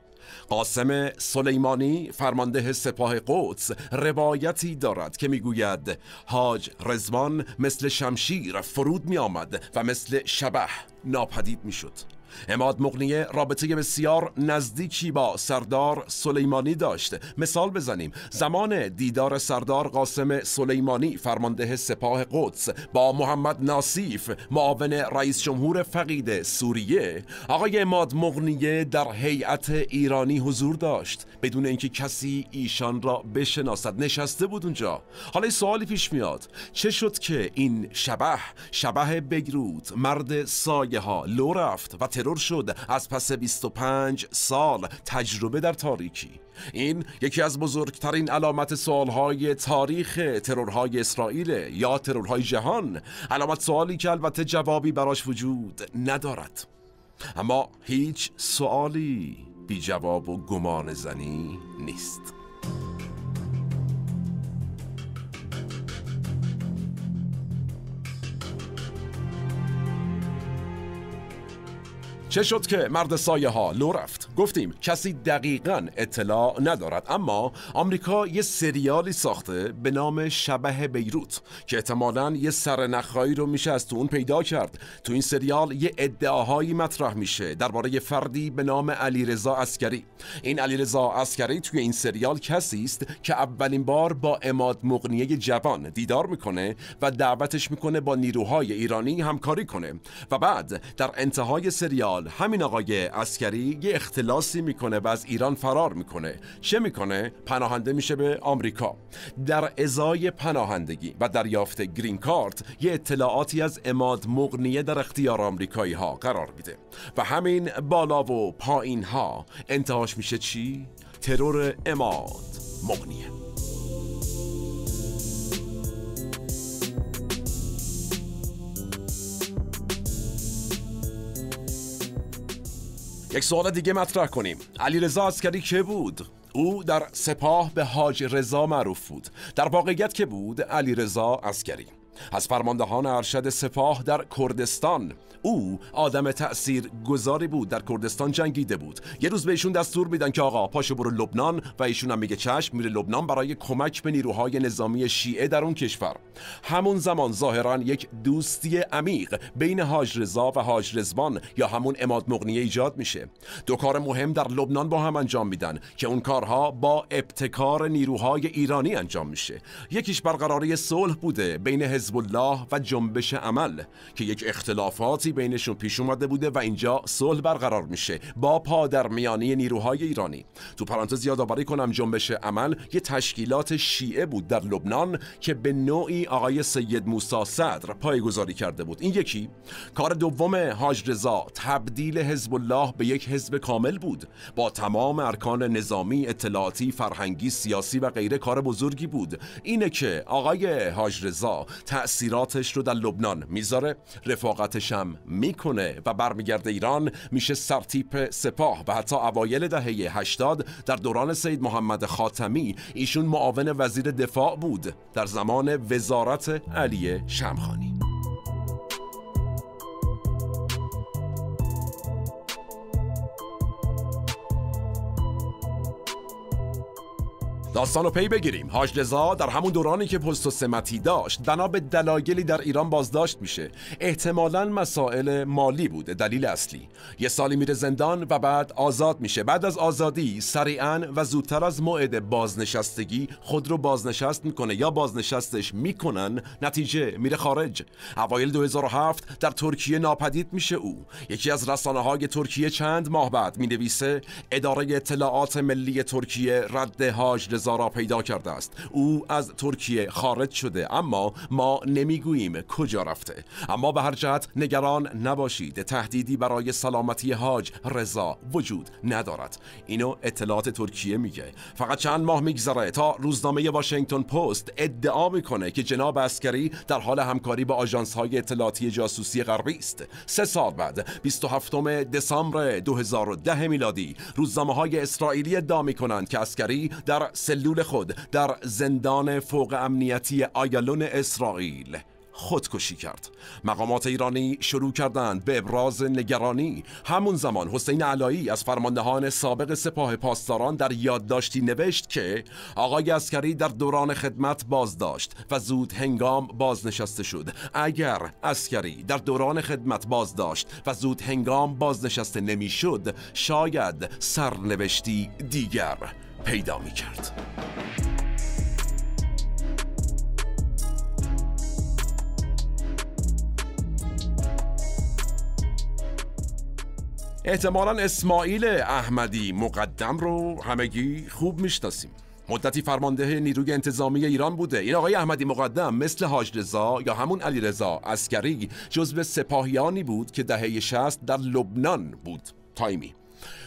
قاسم سلیمانی فرمانده سپاه قدس روایتی دارد که می‌گوید حاج رزوان مثل شمشیر فرود می آمد و مثل شبه ناپدید می شد اماد مغنیه رابطه بسیار نزدیکی با سردار سلیمانی داشت. مثال بزنیم. زمان دیدار سردار قاسم سلیمانی فرمانده سپاه قدس با محمد ناصیف معاون رئیس جمهور فقید سوریه آقای اماد مغنیه در هیئت ایرانی حضور داشت. بدون اینکه کسی ایشان را بشناسد نشسته بود اونجا. حالا سوالی پیش میاد. چه شد که این شبه شبه بگرود مرد سایه ها لو رفت و ترور شد از پس 25 سال تجربه در تاریکی. این یکی از بزرگترین علامت سوالهای تاریخ ترورهای اسرائیل یا ترورهای جهان. علامت سوالی که البته جوابی براش وجود ندارد. اما هیچ سوالی بی جواب و گمان زنی نیست. چه شد که مرد سایه ها لو رفت؟ گفتیم کسی دقیقا اطلاع ندارد اما آمریکا یه سریالی ساخته به نام شبح بیروت که احتمالا یه سرنخهایی رو میشه از تو اون پیدا کرد. تو این سریال یه ادعاهایی مطرح میشه درباره فردی به نام علیرضا عسگری این علیرضا عسگری توی این سریال کسی است که اولین بار با عماد مغنیه جوان دیدار می‌کنه و دعوتش می‌کنه با نیروهای ایرانی همکاری کنه و بعد در انتهای سریال همین آقای اسکری یه اختلاسی می‌کنه و از ایران فرار می‌کنه. چه می‌کنه؟ پناهنده میشه به آمریکا. در ازای پناهندگی و دریافت گرین کارت یه اطلاعاتی از اماد مغنیه در اختیار آمریکایی ها قرار میده. و همین بالا و پایین ها انتهاش میشه چی؟ ترور اماد مغنیه. یک سوال دیگه مطرح کنیم. علی رضا عسگری که بود؟ او در سپاه به حاج رضا معروف بود. در واقعیت که بود؟ علی رضا عسگری از فرماندهان ارشد سپاه در کردستان او آدم تأثیر گذاری بود در کردستان جنگیده بود. یه روز بهشون دستور میدن که آقا پاشو برو لبنان و ایشون هم میگه چشم میره لبنان برای کمک به نیروهای نظامی شیعه در اون کشور. همون زمان ظاهرا یک دوستی عمیق بین حاج رضا و حاج رضوان یا همون عماد مغنیه ایجاد میشه. دو کار مهم در لبنان با هم انجام میدن که اون کارها با ابتکار نیروهای ایرانی انجام میشه. یکیش برقراری صلح بوده بین حزب الله و جنبش عمل که یک اختلافاتی بینشون پیش اومده بوده و اینجا صلح برقرار میشه با پادر میانی نیروهای ایرانی. تو پرانتز یادآوری کنم جنبش عمل یه تشکیلات شیعه بود در لبنان که به نوعی آقای سید موسی صدر پایگذاری کرده بود. این یکی. کار دوم حاج رضا تبدیل حزب الله به یک حزب کامل بود. با تمام ارکان نظامی اطلاعاتی فرهنگی سیاسی و غیره کار بزرگی بود. اینه که آقای حاج رضا تأثیراتش رو در لبنان می‌ذاره رفاقتش هم می‌کنه و برمیگرده ایران میشه سرتیپ سپاه و حتی اوایل دهه 80 در دوران سید محمد خاتمی ایشون معاون وزیر دفاع بود در زمان وزارت علی شمخانی. داستان رو پی بگیریم. حاج رضا در همون دورانی که پست و سمتی داشت بنا به دلایلی در ایران بازداشت میشه. احتمالا مسائل مالی بوده دلیل اصلی. یه سالی میره زندان و بعد آزاد میشه. بعد از آزادی سریعا و زودتر از موعد بازنشستگی خود رو بازنشست می‌کنه یا بازنشستش می‌کنن نتیجه میره خارج. اوایل 2007 در ترکیه ناپدید میشه او. یکی از رسانه های ترکیه چند ماه بعد می‌نویسه اداره اطلاعات ملی ترکیه رد حاج رضا را پیدا کرده است. او از ترکیه خارج شده اما ما نمی‌گوییم کجا رفته. اما به هر جهت نگران نباشید. تهدیدی برای سلامتی حاج رضا وجود ندارد. اینو اطلاعات ترکیه میگه. فقط چند ماه میگذره تا روزنامه واشنگتن پست ادعا می‌کنه که جناب اسکری در حال همکاری با آژانس های اطلاعاتی جاسوسی غربی است. سه سال بعد 27 دسامبر 2010 میلادی روزنامه های اسرائیلی ادعا می‌کنند که عسگری در سلول خود در زندان فوق امنیتی آیالون اسرائیل خودکشی کرد. مقامات ایرانی شروع کردند به ابراز نگرانی. همون زمان حسین علایی از فرماندهان سابق سپاه پاسداران در یادداشتی نوشت که آقای عسگری در دوران خدمت بازداشت و زود هنگام بازنشسته شد. اگر عسگری در دوران خدمت بازداشت و زود هنگام بازنشسته نمی‌شد شاید سرنوشتی دیگر پیدا می کرد. احتمالا اسماعیل احمدی مقدم رو همگی خوب می‌شناسیم. مدتی فرمانده نیروی انتظامی ایران بوده. این آقای احمدی مقدم مثل حاج رضا یا همون علی رضا اسکری جزو سپاهیانی بود که دهه 60 در لبنان بود. تایمی.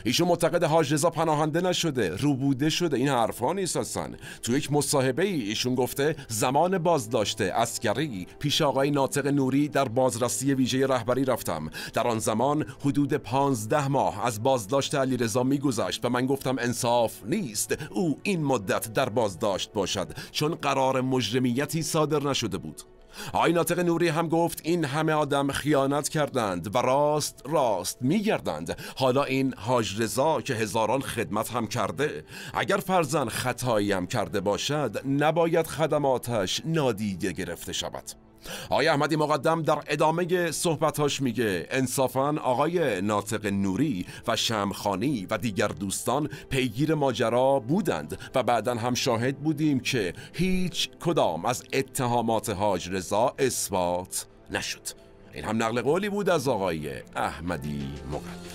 ایشون معتقد حاج رضا پناهنده نشده ربوده شده این حرفا نیست اصلا. تو یک مصاحبه ای ایشون گفته زمان بازداشت عسگری پیش آقای ناطق نوری در بازرسی ویژه رهبری رفتم. در آن زمان حدود پانزده ماه از بازداشت علی رضا میگذشت و من گفتم انصاف نیست. او این مدت در بازداشت باشد چون قرار مجرمیتی صادر نشده بود. آقای ناطق نوری هم گفت این همه آدم خیانت کردند و راست راست میگردند. حالا این حاج رضا که هزاران خدمت هم کرده اگر فرزن خطایی هم کرده باشد نباید خدماتش نادیده گرفته شود. آقای احمدی مقدم در ادامه صحبتاش میگه انصافا آقای ناطق نوری و شمخانی و دیگر دوستان پیگیر ماجرا بودند و بعدا هم شاهد بودیم که هیچ کدام از اتهامات حاج رضا اثبات نشد. این هم نقل قولی بود از آقای احمدی مقدم.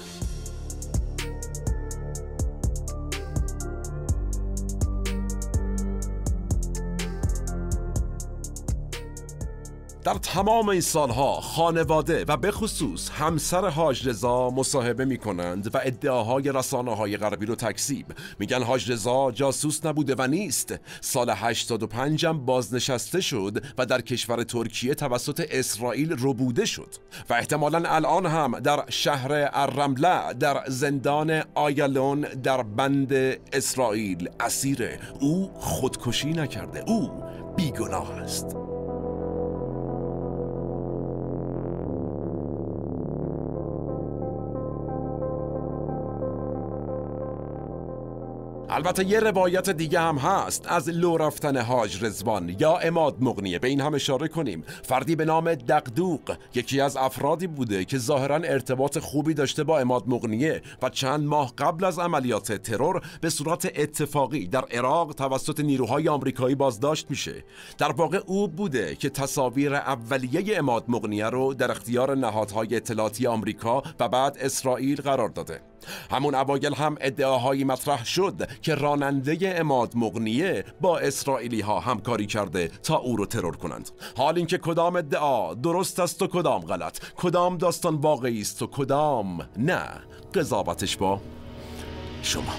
در تمام این سالها خانواده و به خصوص همسر حاج رضا مصاحبه می کنند و ادعاهای رسانه های غربی رو تکسیب میگن حاج رضا جاسوس نبوده و نیست. سال 85 هم بازنشسته شد و در کشور ترکیه توسط اسرائیل ربوده شد و احتمالا الان هم در شهر الرمله در زندان آیالون در بند اسرائیل. اسیره او خودکشی نکرده. او بیگناه است. البته یه روایت دیگه هم هست از لو رفتن حاج رزوان یا اماد مغنیه به این هم اشاره کنیم. فردی به نام دقدوق. یکی از افرادی بوده که ظاهرا ارتباط خوبی داشته با اماد مغنیه و چند ماه قبل از عملیات ترور به صورت اتفاقی در عراق توسط نیروهای آمریکایی بازداشت میشه. در واقع او بوده که تصاویر اولیه اماد مغنیه رو در اختیار نهادهای اطلاعاتی آمریکا و بعد اسرائیل قرار داده. همون اوایل هم ادعاهایی مطرح شد که راننده اماد مغنیه با اسرائیلی ها همکاری کرده تا او رو ترور کنند. حال اینکه کدام ادعا درست است و کدام غلط کدام داستان واقعی است و کدام نه قضاوتش با شما.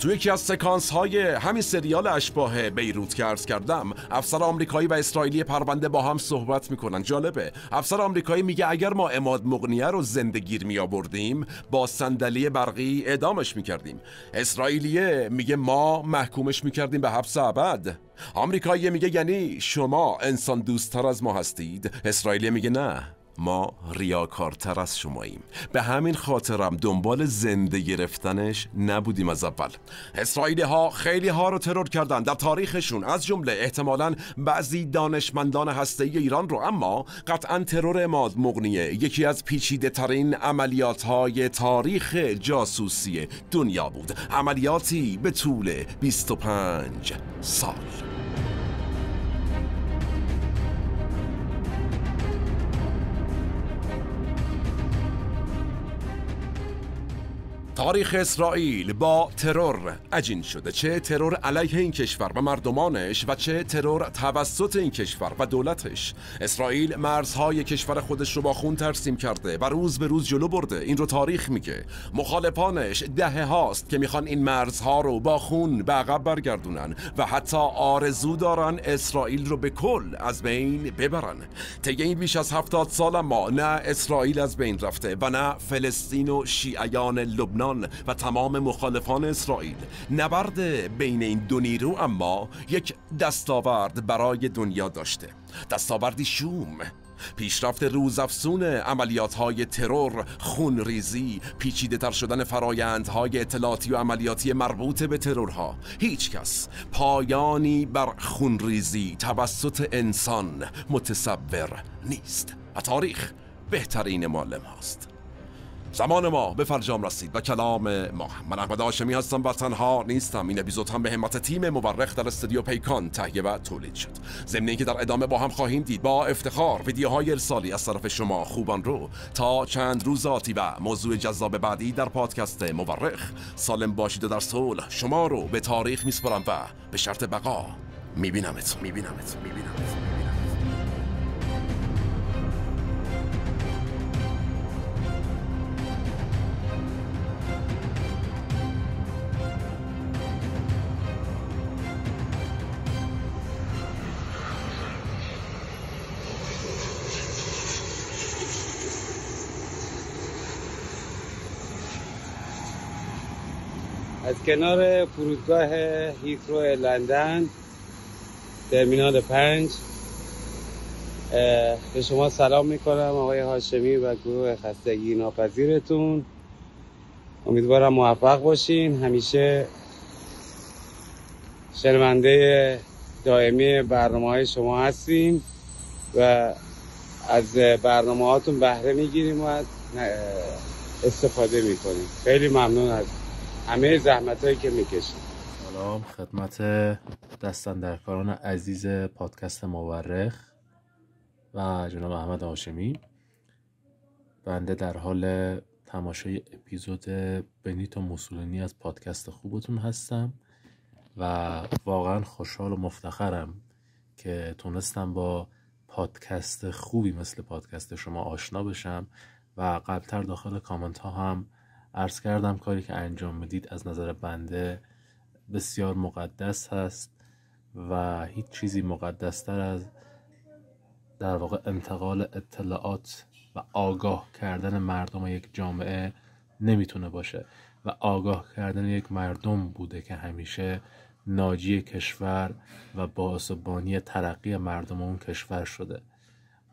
تو یکی از سکانس های همین سریال اشباه بیروت که ارز کردم افسر آمریکایی و اسرائیلی پرونده با هم صحبت می‌کنن. جالبه. افسر آمریکایی میگه اگر ما اماد مغنیه رو زندگیر می آوردیم با صندلی برقی اعدامش می‌کردیم. اسرائیلیه میگه ما محکومش می‌کردیم به حبس ابد. آمریکایی میگه یعنی شما انسان دوستتر از ما هستید. اسرائیلی میگه نه. ما ریاکارتر از شماییم. به همین خاطرم دنبال زنده گرفتنش نبودیم از اول. اسرائیلی ها خیلی ها رو ترور کردن در تاریخشون. از جمله احتمالا بعضی دانشمندان هسته ایران رو. اما قطعا ترور اماد مغنیه یکی از پیچیده ترین عملیات های تاریخ جاسوسی دنیا بود. عملیاتی به طول 25 سال. تاریخ اسرائیل با ترور. عجین شده چه ترور علیه این کشور و مردمانش و چه ترور توسط این کشور و دولتش. اسرائیل مرزهای کشور خودش رو با خون ترسیم کرده و روز به روز جلو برده. این رو تاریخ میگه. مخالفانش دهه هاست که می‌خوان این مرزها رو با خون به عقب برگردونن و حتی آرزو دارن اسرائیل رو به کل از بین ببرن. طی این بیش از هفتاد سال ما نه اسرائیل از بین رفته و نه فلسطین و شیعیان لبنان. و تمام مخالفان اسرائیل. نبرد بین این دو نیرو اما یک دستاورد برای دنیا داشته. دستاوردی شوم. پیشرفت روزافزون عملیات های ترور، خونریزی، پیچیده تر شدن فرایندهای اطلاعاتی و عملیاتی مربوط به ترورها. هیچ کس پایانی بر خونریزی توسط انسان متصور نیست. و تاریخ بهترین معلم هاست. زمان ما به فرجام رسید و کلام ما. من احمد آشمی هستم و تنها نیستم. این اپیزود هم به همت تیم مورخ در استودیو پیکان تهیه و تولید شد. ضمن اینکه در ادامه با هم خواهیم دید با افتخار ویدیوهای ارسالی از طرف شما خوبان رو تا چند روزاتی و موضوع جذاب بعدی در پادکست مورخ. سالم باشید و در صلح شما رو به تاریخ میسپرم و به شرط بقا میبینمت میبینمت میبینمت از کنار فرودگاه هیترو لندن ترمینال پنج به شما سلام می‌کنم آقای هاشمی و گروه خستگی ناپذیرتون. امیدوارم موفق باشین. همیشه شنونده دائمی برنامه های شما هستیم و از برنامه هاتون بهره می‌گیریم و استفاده می‌کنیم. خیلی ممنون از همه زحمت هایی که می‌کشیم سلام خدمت دستن عزیز پادکست مورخ و جناب احمد هاشمی. بنده در حال تماشای اپیزود بنیتو موسولینی از پادکست خوبتون هستم و واقعا خوشحال و مفتخرم که تونستم با پادکست خوبی مثل پادکست شما آشنا بشم و قبلتر داخل کامنت ها هم عرض کردم کاری که انجام می‌دید از نظر بنده بسیار مقدس هست و هیچ چیزی مقدستر از در واقع انتقال اطلاعات و آگاه کردن مردم یک جامعه نمی‌تونه باشه و آگاه کردن یک مردم بوده که همیشه ناجی کشور و بانی ترقی مردم اون کشور شده.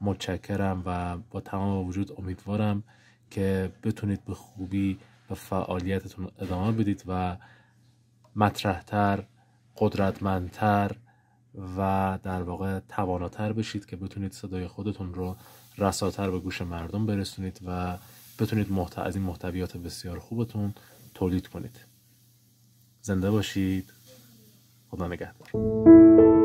متشکرم و با تمام وجود امیدوارم که بتونید به خوبی به فعالیتتون ادامه بدید و مطرحتر قدرتمندتر و در واقع تواناتر بشید که بتونید صدای خودتون رو رساتر به گوش مردم برسونید و بتونید محت... از این محتویات بسیار خوبتون تولید کنید. زنده باشید. خدا نگهدار.